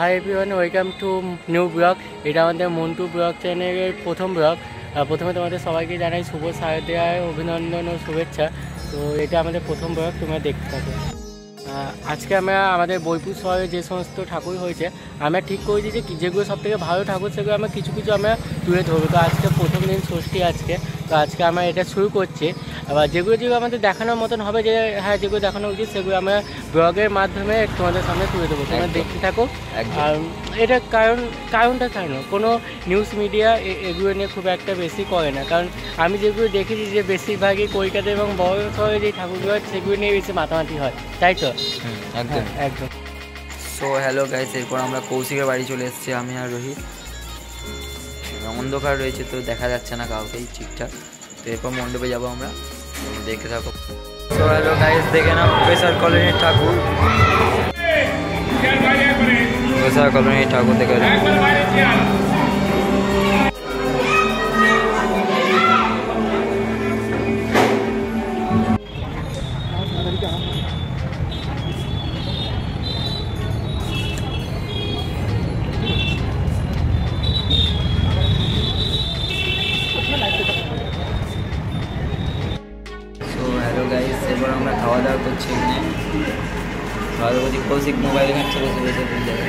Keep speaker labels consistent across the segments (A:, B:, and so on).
A: Hi everyone welcome to new blog এটা আমাদের Montu blog চ্যানেলের প্রথম ব্লগ প্রথমে তোমাদের সবাইকে জানাই শুভ সারদিয়ায় অভিনন্দন ও শুভেচ্ছা। তো এটা আমাদের প্রথম ব্লগ তোমরা দেখতে থাকো। আজকে আমরা আমাদের বোলপুর শহরে যে সমস্ত ঠাকুর হয়েছে, আমরা ঠিক করেছি যে যেগুলো সব থেকে ভালো ঠাকুর, সেগুলো আমরা কিছু কিছু আমরা তুলে ধরবো। তো আজকে প্রথম দিন ষষ্ঠী আজকে। তো আজকে আমরা এটা শুরু করছি। আবার যেগুলো যেগুলো আমাদের দেখানোর মতন হবে যে হ্যাঁ যেগুলো দেখানো উচিত সেগুলো আমরা ব্লগের মাধ্যমে তোমাদের সামনে তুলে দেবো। তোমরা দেখতে থাকো।
B: একদম।
A: আর এটা কারণ কারণটা কেন কোনো নিউজ মিডিয়া এগুলো নিয়ে খুব একটা বেশি করে না। কারণ আমি যেগুলো দেখেছি যে বেশিরভাগই কলকাতা এবং বড় শহরে যে ঠাকুরগুলো হয় সেগুলো নিয়ে বেশি মাতামাতি হয়। তাই তো?
B: একদম
A: হ্যাঁ, একদম।
B: সো হ্যালো গাইস এরপর আমরা কৌশিকের বাড়ি চলে এসেছি আমি আর রোহিত অন্ধকার রয়েছে তো দেখা যাচ্ছে না কাউকেই ঠিকঠাক। তো এরপর মণ্ডপে যাব আমরা। দেখে থাকো সো হ্যালো গাইস দেখে নাও প্রফেসর কলোনির ঠাকুর প্রফেসর কলোনির ঠাকুর দেখে খাওয়া দাওয়া করছি এখানে। খাওয়া দাওয়া করছি। কৌশিক মোবাইল ঘাঁটছে বসে বসে ভুল যাবে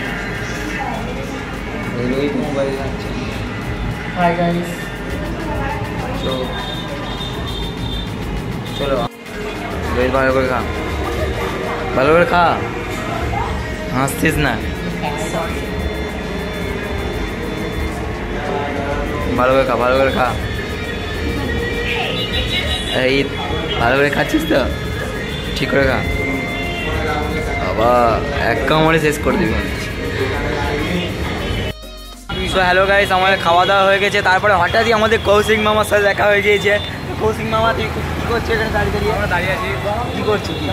B: রোহিত মোবাইল ঘাঁটছে।
A: হাই গাইস
B: তো চলো রোহিত ভালো করে খা। ভালো করে খা। হাসছিস না? ভালো করে খা ভালো করে খা। এই ভালো করে খাচ্ছিস তো? ঠিক করে খা বাবা, এক কামড়ে শেষ করে দিবি। তো হ্যালো গাইস আমাদের খাওয়া দাওয়া হয়ে গেছে। তারপরে হঠাৎই আমাদের কৌশিক মামার সাথে দেখা হয়ে গিয়েছে। কৌশিক মামা তুই কি করছ এখানে দাঁড়িয়ে দাঁড়িয়ে? আমরা দাঁড়িয়ে আছি। কি করছ কি?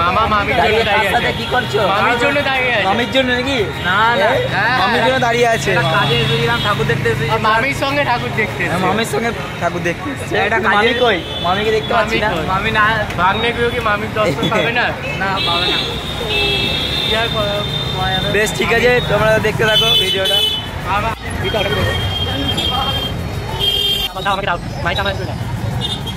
A: মামা মামির জন্য
B: দাঁড়িয়ে
A: দাঁড়িয়ে আছে
B: কি করছ?
A: মামির জন্য দাঁড়িয়ে আছে।
B: মামির জন্য নাকি? না
A: না।
B: মামির জন্য দাঁড়িয়ে আছে।
A: কাজে
B: এসেছিলাম ঠাকুর দেখতে
A: আর মামির সঙ্গে ঠাকুর দেখতে
B: হ্যাঁ, মামির সঙ্গে ঠাকুর দেখতে এসেছে।
A: একটা
B: মামি
A: কাজের-
B: কই? মামিকে দেখতে পাচ্ছি না। মামি না
A: ভাগ্নে গুলো কি মামির দর্শন পাবে না?
B: না পাবে না? বেশ ঠিক আছে তোমরা দেখতে থাকো ভিডিওটা।
A: বাবা, দিতে হবে দেবো। আমার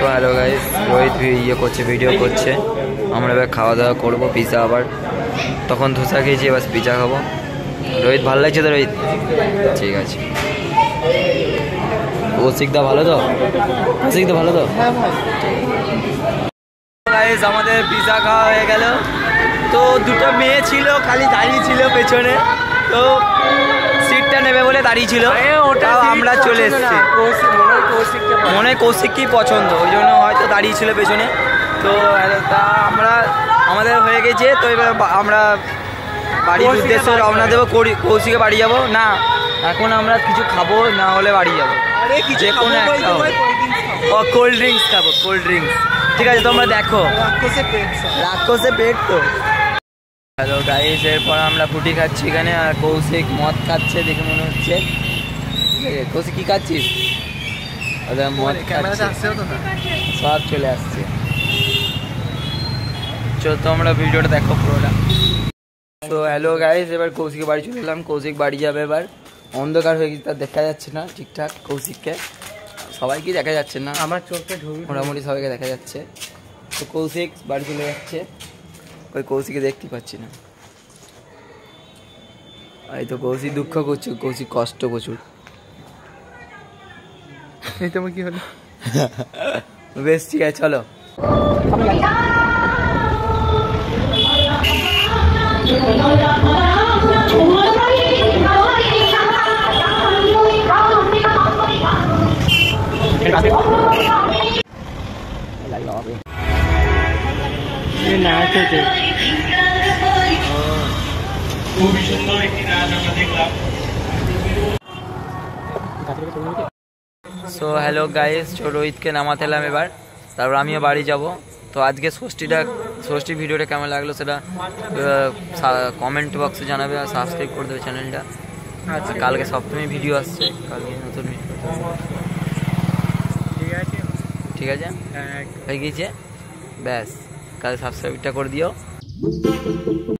B: so hello guys Rohit V- ইয়ে করছে ভিডিও করছে। আমরা এবার খাওয়া দাওয়া করব পিজা আবার। তখন ধোসা খেয়েছি এবার পিজা খাব। রোহিত ভালো লাগছে তো রোহিত? ঠিক আছে। কৌশিকদা ভালো তো? কৌশিকদা ভালো তো? গাইস আমাদের পিজা খাওয়া হয়ে গেল। তো দুটো মেয়ে ছিল খালি দাঁড়িয়ে ছিল পেছনে। তো নেবে বলে দাঁড়িয়ে ছিল
A: এ, ওটা
B: তাও
A: সিট
B: আমরা চলে। এসেছি।
A: কৌশিক- মনে।
B: কৌশিককেই পছন্দ ওই জন্য হয়তো দাঁড়িয়ে ছিল পেছনে। তো তা আমরা আমাদের হয়ে গেছে। তো এবার আমরা বাড়ির উদ্দেশ্যে রওনা দেবো কৌশিকে বাড়ি যাব। না এখন আমরা কিছু খাব না হলে বাড়ি যাব। যে কোনো একটা। ও কোল্ড ড্রিঙ্কস খাব কোল্ড ড্রিঙ্কস ঠিক আছে তোমরা দেখো। রাক্ষসে পেট তো। হ্যালো গাইস এরপর আমরা ফুটি খাচ্ছি এখানে আর কৌশিক মদ খাচ্ছে দেখে মনে হচ্ছে। কৌশিক কি খাচ্ছিস? মদ সব চলে আসছে। চলো তোমরা ভিডিওটা দেখো পুরোটা। তো হ্যালো গাইস এবার কৌশিকের বাড়ি চলে এলাম। কৌশিক বাড়ি যাবে এবার। অন্ধকার হয়ে গেছে তার দেখা যাচ্ছে না ঠিকঠাক কৌশিককে। সবাইকে দেখা যাচ্ছে না।
A: আমার চোখে ঢুকে
B: মোটামুটি সবাইকে দেখা যাচ্ছে। তো কৌশিক বাড়ি চলে যাচ্ছে। ওই কৌশিকে দেখতে পাচ্ছি না। এই তো কৌশিক দুঃখ করছে কৌশিক কষ্ট প্রচুর।
A: এই তোমার কি হলো?
B: বেশ ঠিক আছে চলো। সো হ্যালো গাইস রোহিতকে নামাতে এলাম এবার। তারপর আমিও বাড়ি যাব। তো আজকে ষষ্ঠীটা ষষ্ঠী ভিডিওটা কেমন লাগল সেটা কমেন্ট বক্সে জানাবে আর সাবস্ক্রাইব করে দেবে চ্যানেলটা আর
A: আচ্ছা।
B: কালকে সপ্তমী ভিডিও আসছে কালকে নতুন
A: ঠিক আছে। হ্যাঁ।
B: হয়ে। গিয়েছে? ব্যাস কালকে সাবস্ক্রাইবটা করে দিও।